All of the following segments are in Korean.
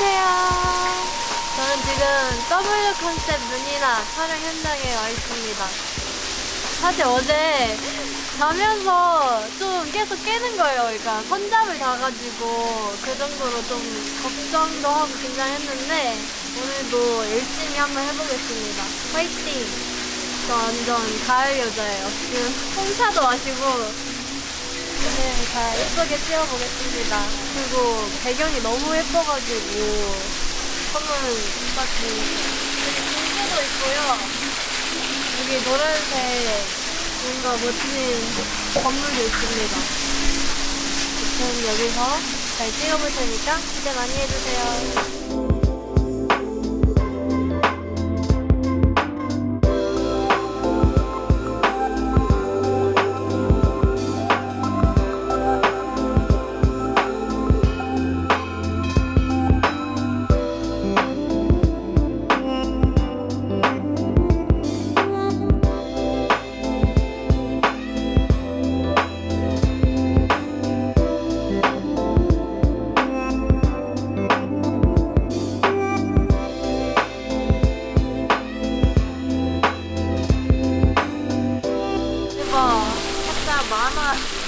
안녕하세요. 저는 지금 W 컨셉 눈이나 촬영 현장에 와 있습니다. 사실 어제 자면서 좀 계속 깨는 거예요. 그러니까 선잠을 자가지고 그 정도로 좀 걱정도 하고 긴장했는데 오늘도 열심히 한번 해보겠습니다. 화이팅! 저 완전 가을 여자예요. 지금 홍차도 마시고 오늘 잘 예쁘게 찍어보겠습니다. 그리고 배경이 너무 예뻐가지고 선물 딱 여기 공주도 있고요. 여기 노란색 뭔가 멋진 건물도 있습니다. 아무튼 여기서 잘 찍어볼 테니까 기대 많이 해주세요.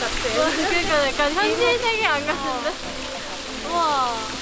같아. 그러니까 약간 현실 세계 안 같은데? 우와.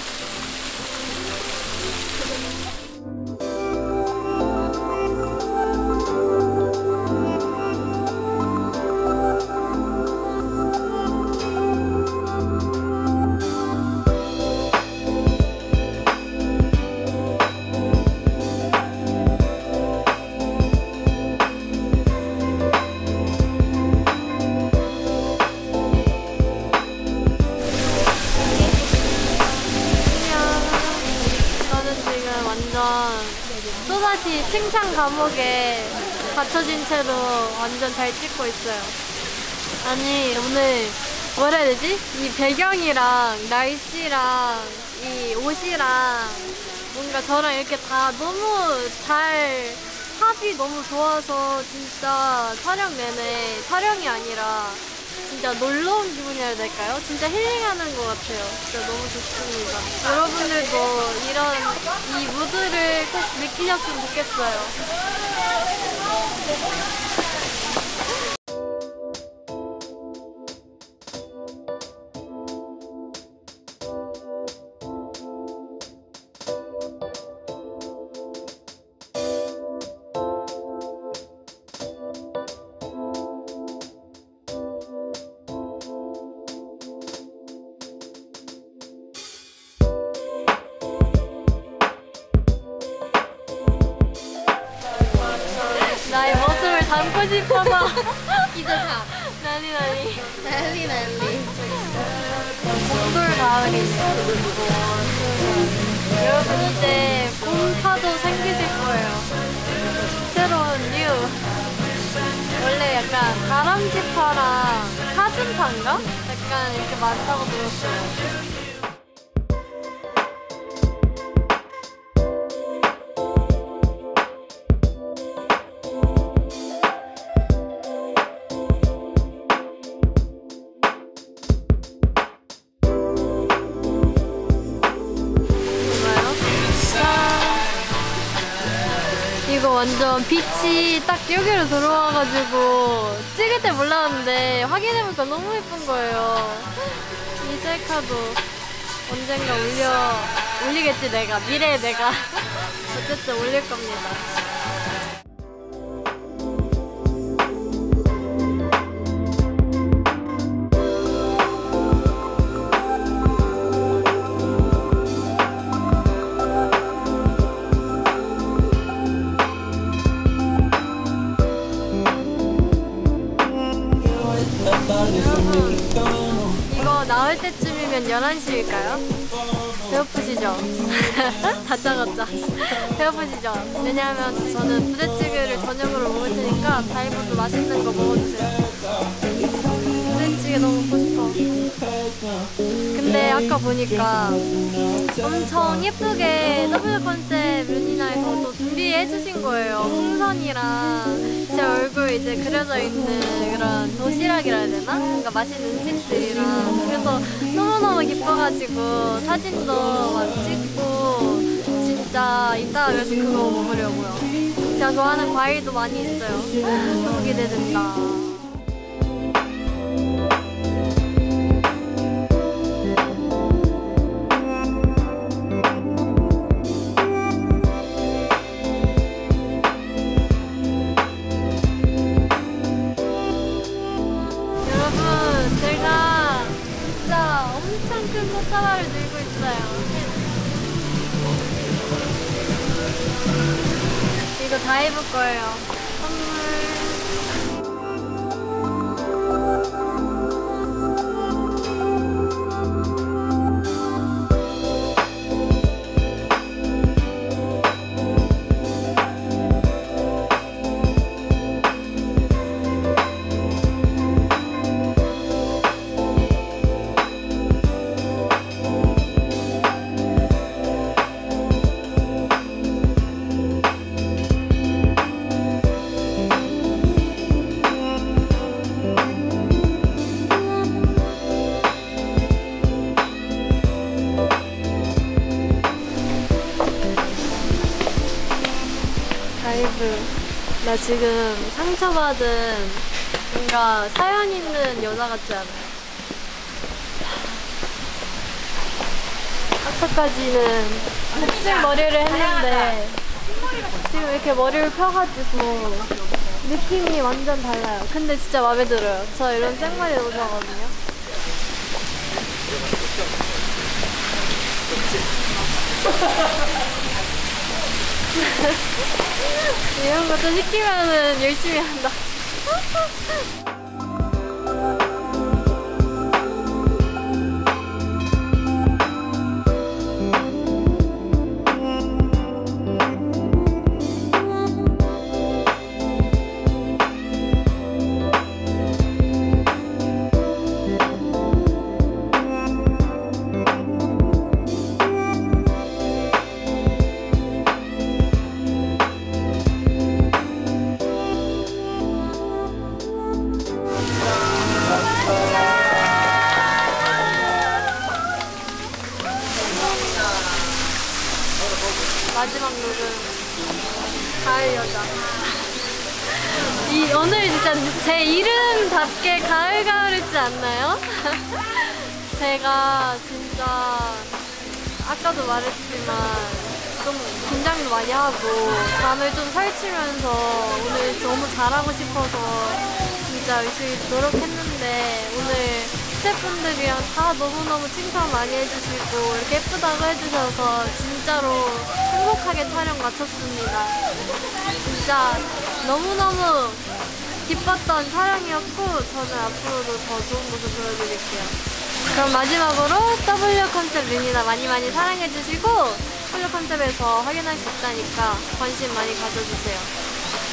또다시 칭찬 감옥에 갇혀진 채로 완전 잘 찍고 있어요. 아니, 오늘 뭐라 해야 되지? 이 배경이랑 날씨랑 이 옷이랑 뭔가 저랑 이렇게 다 너무 잘 합이 너무 좋아서 진짜 촬영 내내 촬영이 아니라 진짜 놀러 온 기분이라 해야 될까요? 진짜 힐링하는 것 같아요. 진짜 너무 좋습니다. 여러분들도 이런 이 무드를 꼭 느끼셨으면 좋겠어요. 담고 싶어서 기저탑. 난리 난리. 난리 난리. 봄돌 가을이네요. 여러분 이제 봄파도 생기실 거예요. 새로운 뉴. 원래 약간 다람쥐파랑 사슴파인가? 약간 이렇게 많다고 들었어요. 완전 빛이 딱 여기로 들어와가지고 찍을 때 몰랐는데 확인해보니까 너무 예쁜 거예요. 이 셀카도 언젠가 올려, 올리겠지 내가. 미래의 내가. 어쨌든 올릴 겁니다. 때쯤이면 11시일까요? 배고프시죠? 다짜고짜 배고프시죠? 왜냐하면 저는 부대찌개를 저녁으로 먹을 테니까 다이버도 맛있는 거 먹어주세요 부대찌개 너무 싶어 근데 아까 보니까 엄청 예쁘게 W 컨셉 루니나에서 또 준비해 주신 거예요 풍선이랑 제 얼굴 이제 그려져 있는 그런 도시락이라 해야 되나? 뭔가 맛있는 음식들이랑 그래서 너무너무 기뻐가지고 사진도 막 찍고 진짜 이따가 그래서 그거 먹으려고요. 제가 좋아하는 과일도 많이 있어요. 너무 기대된다. 이거 다 입을 거예요. 나 지금 상처받은 뭔가 사연 있는 여자 같지 않아요? 아까까지는 곱슬 머리를 했는데 지금 이렇게 머리를 펴가지고 느낌이 완전 달라요. 근데 진짜 마음에 들어요. 저 이런 생머리 너무 좋아하거든요. 이런 거좀 시키면은 열심히 한다. 이 오늘 진짜 제 이름답게 가을 가을했지 않나요? 제가 진짜 아까도 말했지만 좀 긴장도 많이 하고 잠을 좀 설치면서 오늘 너무 잘하고 싶어서 진짜 열심히 노력했는데 오늘 스태프분들이랑 다 너무너무 칭찬 많이 해주시고 이렇게 예쁘다고 해주셔서 진짜로 행복하게 촬영 마쳤습니다. 진짜 너무너무 기뻤던 촬영이었고 저는 앞으로도 더 좋은 모습 보여드릴게요. 그럼 마지막으로 W 컨셉 린이나 많이 많이 사랑해주시고 W 컨셉에서 확인할 수 있다니까 관심 많이 가져주세요.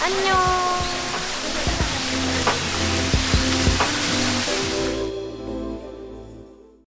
안녕!